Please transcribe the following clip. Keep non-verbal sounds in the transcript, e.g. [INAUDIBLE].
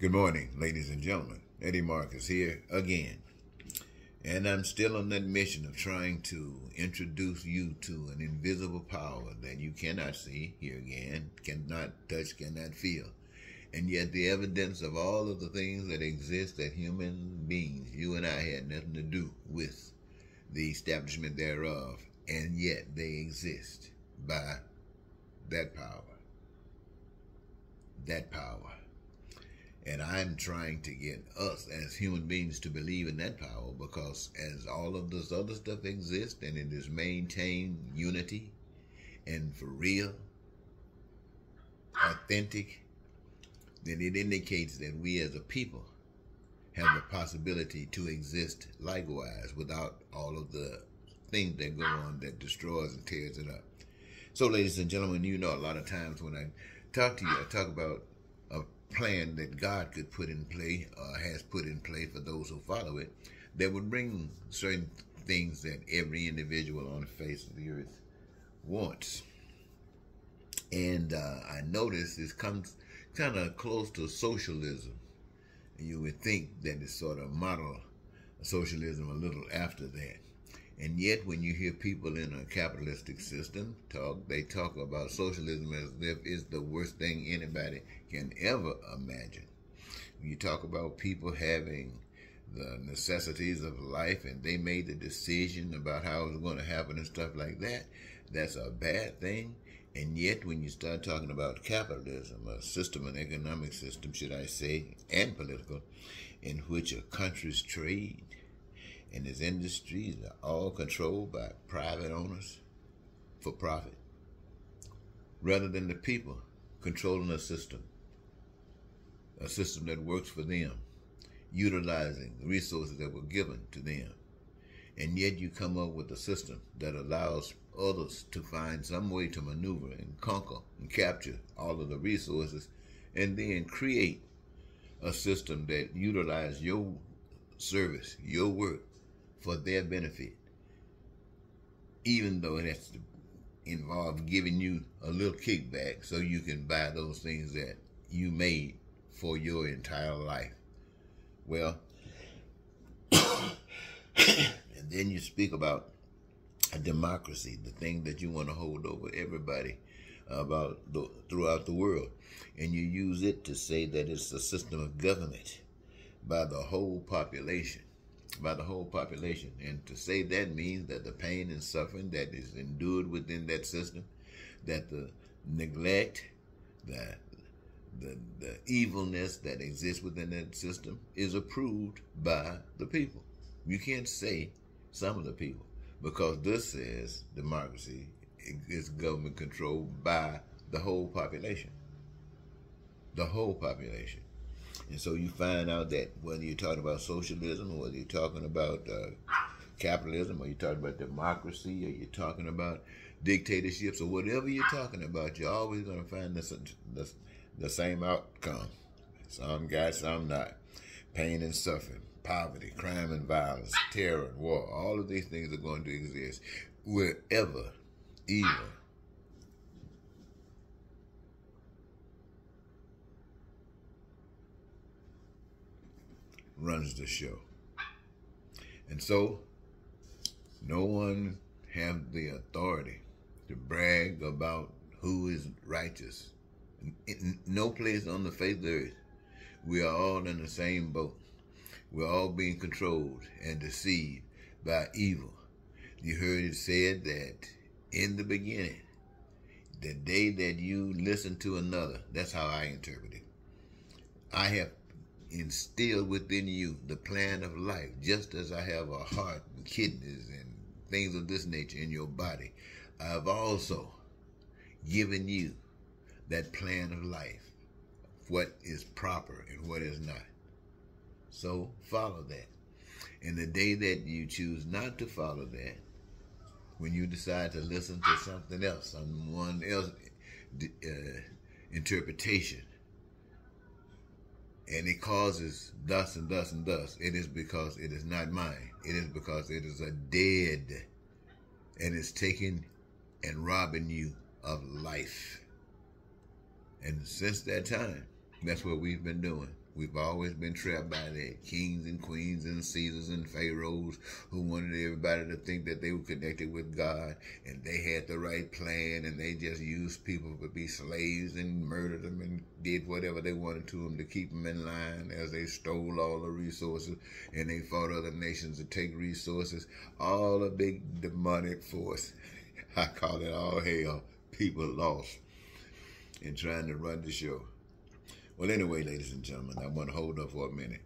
Good morning, ladies and gentlemen. Eddie Marcus here again. And I'm still on that mission of trying to introduce you to an invisible power that you cannot see, here again, cannot touch, cannot feel. And yet the evidence of all of the things that exist that human beings, you and I had nothing to do with the establishment thereof, and yet they exist by that power. That power. And I'm trying to get us as human beings to believe in that power because as all of this other stuff exists and it is maintained unity and for real, authentic, then it indicates that we as a people have the possibility to exist likewise without all of the things that go on that destroys and tears it up. So, ladies and gentlemen, you know a lot of times when I talk to you, I talk about plan that God could put in play, uh, has put in play for those who follow it, that would bring certain things that every individual on the face of the earth wants. And uh, I notice this comes kind of close to socialism. You would think that it's sort of model socialism a little after that. And yet, when you hear people in a capitalistic system talk, they talk about socialism as if it's the worst thing anybody can ever imagine. When you talk about people having the necessities of life and they made the decision about how it was going to happen and stuff like that, that's a bad thing. And yet, when you start talking about capitalism, a system, an economic system, should I say, and political, in which a country's trade and its industries are all controlled by private owners for profit, rather than the people controlling a system, a system that works for them, utilizing the resources that were given to them. And yet you come up with a system that allows others to find some way to maneuver and conquer and capture all of the resources and then create a system that utilizes your service, your work, for their benefit, even though it has to involve giving you a little kickback so you can buy those things that you made for your entire life. Well, [COUGHS] and then you speak about a democracy, the thing that you want to hold over everybody about the, throughout the world, and you use it to say that it's a system of government by the whole population by the whole population. And to say that means that the pain and suffering that is endured within that system, that the neglect, the the, the evilness that exists within that system is approved by the people. You can't say some of the people because this is democracy is government controlled by the whole population. The whole population. And so you find out that whether you're talking about socialism whether you're talking about uh, capitalism or you're talking about democracy or you're talking about dictatorships or whatever you're talking about, you're always going to find the same outcome. Some got, some not. Pain and suffering, poverty, crime and violence, terror and war. All of these things are going to exist wherever evil runs the show. And so, no one have the authority to brag about who is righteous. In no place on the face of the earth. We are all in the same boat. We're all being controlled and deceived by evil. You heard it said that in the beginning, the day that you listen to another, that's how I interpret it. I have instill within you the plan of life, just as I have a heart and kidneys and things of this nature in your body. I've also given you that plan of life, what is proper and what is not. So follow that. And the day that you choose not to follow that, when you decide to listen to something else, someone else uh, interpretation, and it causes thus and thus and thus, it is because it is not mine. It is because it is a dead and it's taking and robbing you of life. And since that time, that's what we've been doing. We've always been trapped by that. Kings and queens and Caesars and pharaohs who wanted everybody to think that they were connected with God and they had the right plan and they just used people to be slaves and murdered them and did whatever they wanted to them to keep them in line as they stole all the resources and they fought other nations to take resources. All a big demonic force. [LAUGHS] I call it all hell. People lost in trying to run the show. Well, anyway, ladies and gentlemen, I want to hold up for a minute.